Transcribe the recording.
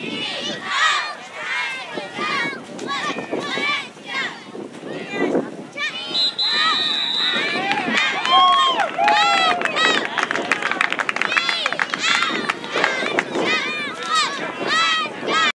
Viva!